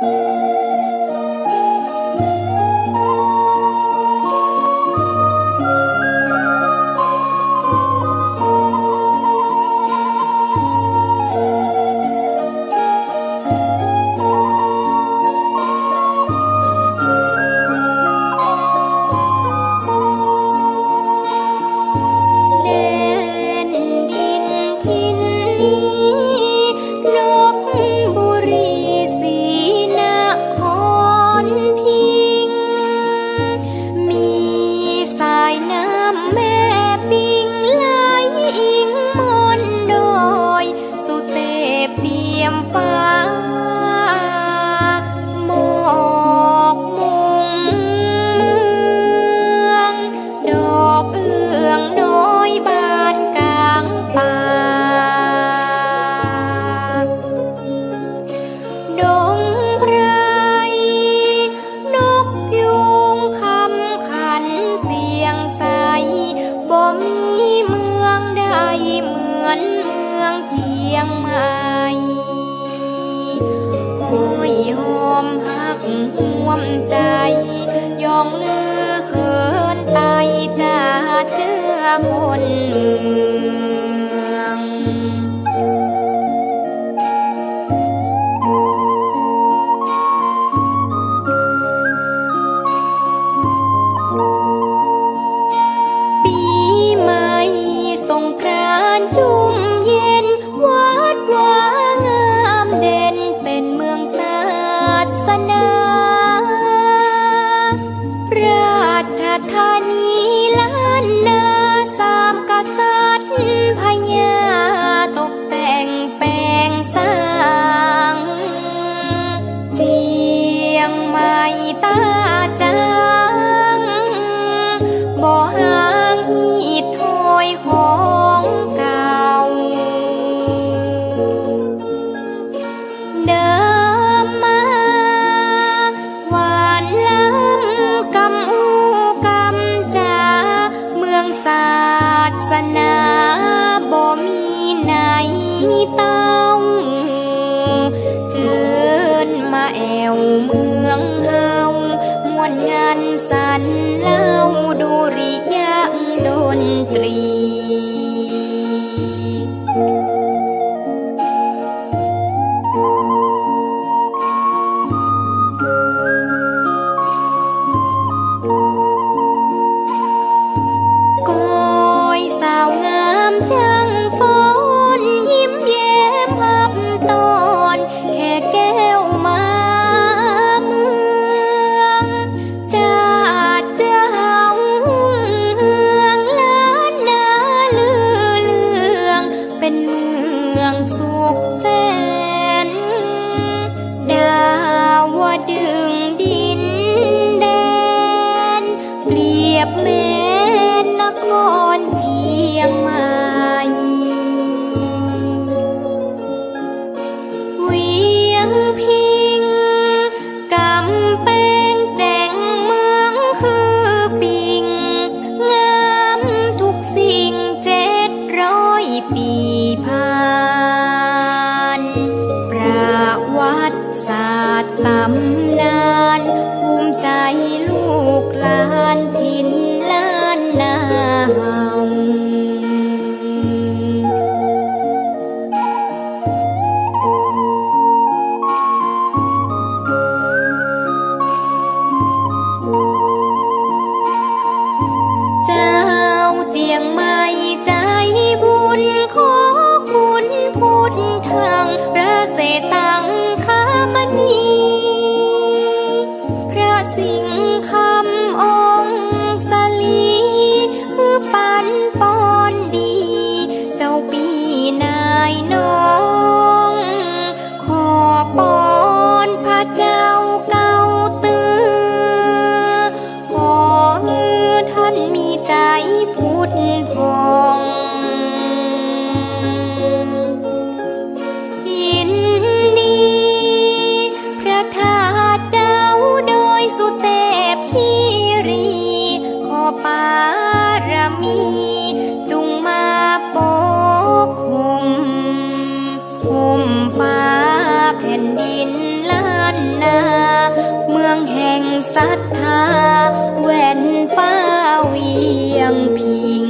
Música vai nắng ยงใหม่ห้อยหอมหักห่วมใจ ยองเลือเขินไตจะเจอคนมือ eo mương hao muôn ngàn sàn lao đô ri nhạc đồn trì. feet. นายน้อง นา เมืองแห่งศรัทธาแว่นฟ้าเวียงพิง